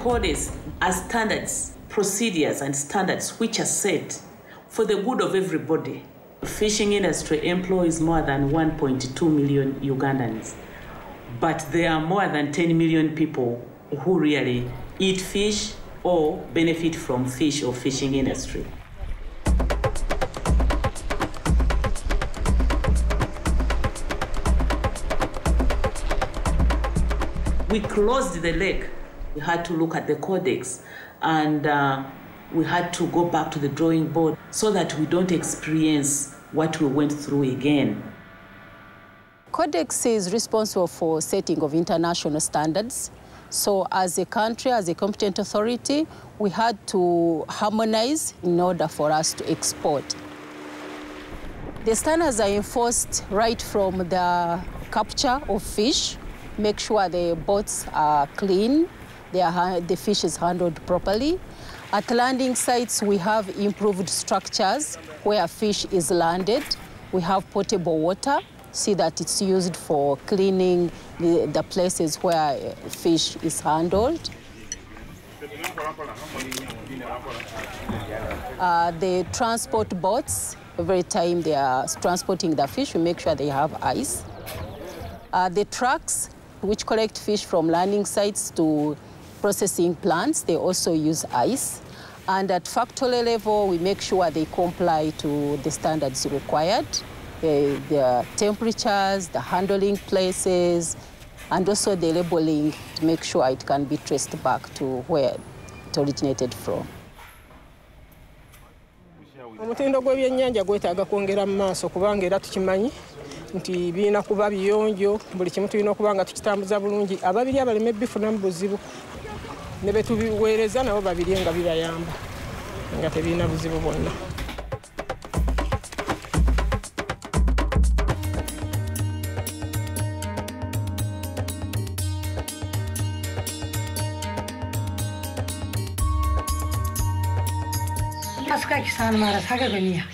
Codes are standards, procedures, and standards which are set for the good of everybody. The Fishing industry employs more than 1.2 million Ugandans, but there are more than 10 million people who really eat fish or benefit from fish or fishing industry. We closed the lake. We had to look at the codex and uh, we had to go back to the drawing board so that we don't experience what we went through again. Codex is responsible for setting of international standards. So as a country, as a competent authority, we had to harmonize in order for us to export. The standards are enforced right from the capture of fish, make sure the boats are clean, the fish is handled properly. At landing sites, we have improved structures where fish is landed. We have potable water, see that it's used for cleaning the, the places where fish is handled. Uh, the transport boats, every time they are transporting the fish, we make sure they have ice. Uh, the trucks, which collect fish from landing sites to processing plants, they also use ice. And at factory level, we make sure they comply to the standards required, the, the temperatures, the handling places, and also the labeling to make sure it can be traced back to where it originated from. gw'ebyennyanja gwetaaga kwongera mu maaso kubanga era tukimanyi nti birina kuba biyonjo buli kimu tulina okuba nga tukitambuza bulungi ababiri abaleme bifunamu buzibu nebe tubiweereza nabo babirye nga bibayamba, nga tebirina buzibu bwonna. किसान मारा था क्या बनिया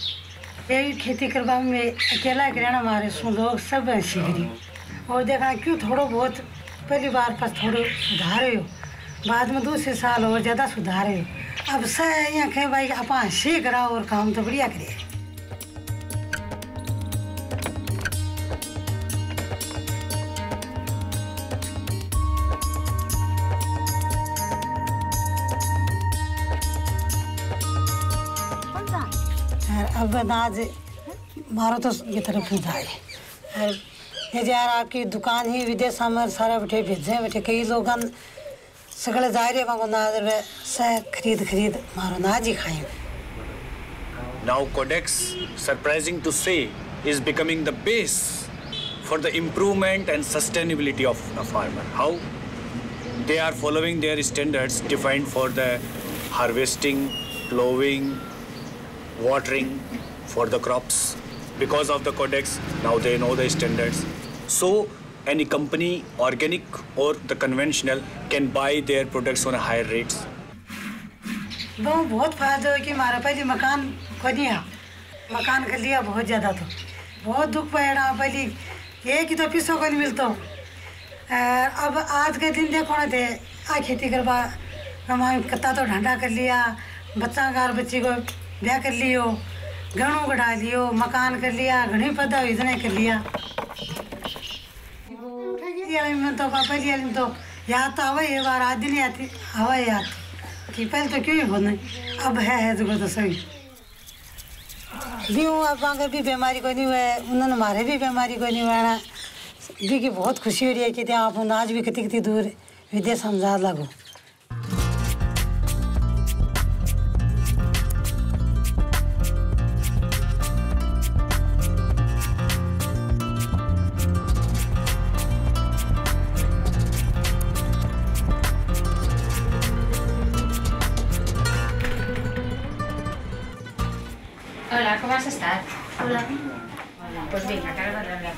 ये खेती करवा में अकेला ग्रहण मारे सुन लोग सब ऐसी गरीब और देखा क्यों थोड़ा बहुत पहली बार पर थोड़े धारे हो बाद में दूसरे साल और ज़्यादा सुधारे। अब से यहाँ भाई आप सीख रहा और काम तो बढ़िया करिए। अब अनाज मारो तो ये तरफ़ ही जाए। ये यार आपकी दुकान ही विदेश में सारा बैठे भेजे बैठे कई लोग Now Codex, surprising to say, is becoming the base for the improvement and sustainability of a farmer. How? They are following their standards defined for the harvesting, plowing, watering for the crops. Because of the Codex, now they know the standards. So any company, organic or the conventional, can buy their products on higher rates. वो बहुत फ़ायदा है कि हमारा पहले मकान को है। मकान कर लिया बहुत ज़्यादा तो बहुत दुख पड़ा पहले। एक ही तो पीसों को नहीं मिलता। अब आज के दिन देखो ना थे आ खेती करवा हमारे कत्ता तो ढंडा कर लिया बच्चा घर बच्ची को ब्याह कर लियो घणों कढ़ा लियो मकान कर लिया घनी पदा इतने कर लिया। तो पापा जी तो याद तो हवा ये बार आज नहीं आती हवा याद कि पहले तो क्यों ही बोलना अब है है तो तो सही भी अब अगर भी बीमारी को नहीं हुआ उन्होंने मारे भी बीमारी को नहीं हुआ भी की बहुत खुशी हो रही है कि आप आज भी कितनी कितनी दूर विदेश समझा लगो Hola, com has estat? Hola. Pues que ara la.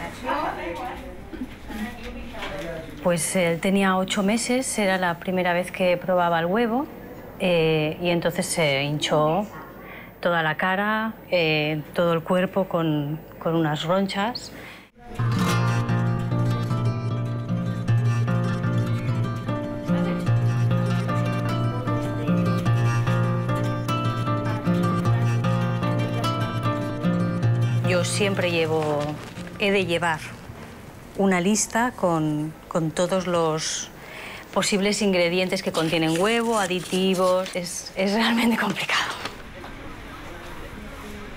Pues él tenía ocho meses, era la primera vez que probaba el huevo eh, y entonces se hinchó toda la cara, eh, todo el cuerpo con, con unas ronchas. Yo siempre llevo, he de llevar una lista con, con todos los posibles ingredientes que contienen huevo, aditivos. Es, es realmente complicado.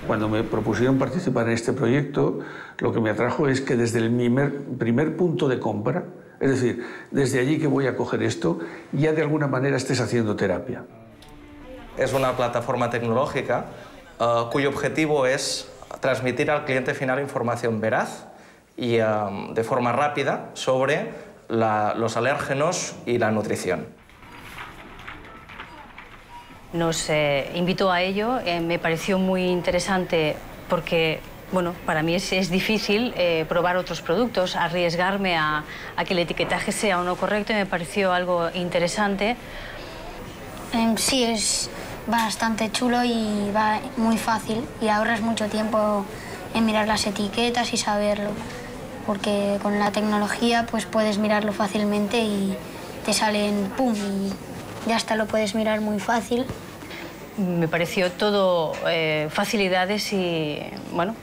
Cuando me propusieron participar en este proyecto, lo que me atrajo es que desde el primer, primer punto de compra, es decir, desde allí que voy a coger esto, ya de alguna manera estés haciendo terapia. Es una plataforma tecnológica uh, cuyo objetivo es transmitir al cliente final información veraz y um, de forma rápida sobre la, los alérgenos y la nutrición. Nos eh, invitó a ello, eh, me pareció muy interesante porque bueno, para mí es, es difícil eh, probar otros productos, arriesgarme a, a, que el etiquetaje sea o no correcto y me pareció algo interesante. Sí, es bastante chulo y va muy fácil y ahorras mucho tiempo en mirar las etiquetas y saberlo, porque con la tecnología pues puedes mirarlo fácilmente y te salen pum y ya hasta lo puedes mirar muy fácil. Me pareció todo eh, facilidades y, bueno,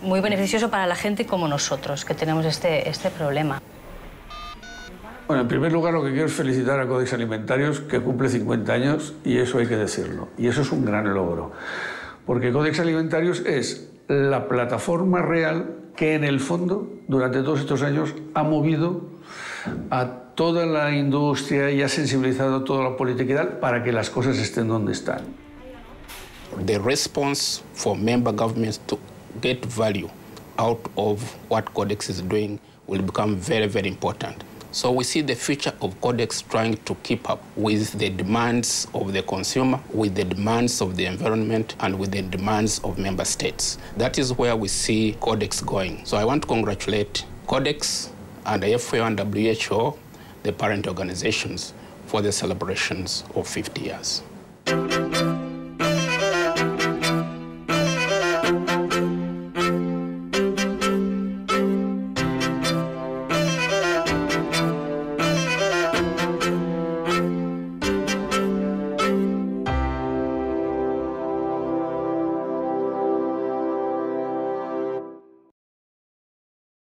muy beneficioso para la gente como nosotros, que tenemos este, este problema. Bueno, en primer lugar lo que quiero es felicitar a Codex Alimentarios, que cumple 50 años, y eso hay que decirlo. Y eso es un gran logro, porque Codex Alimentarios es la plataforma real que en el fondo, durante todos estos años, ha movido a toda la industria y ha sensibilizado a toda la política y tal para que las cosas estén donde están. The response for member governments to get value out of what Codex is doing will become very, very important. So we see the future of Codex trying to keep up with the demands of the consumer, with the demands of the environment, and with the demands of member states. That is where we see Codex going. So I want to congratulate Codex and the FAO and WHO, the parent organizations, for the celebrations of 50 years.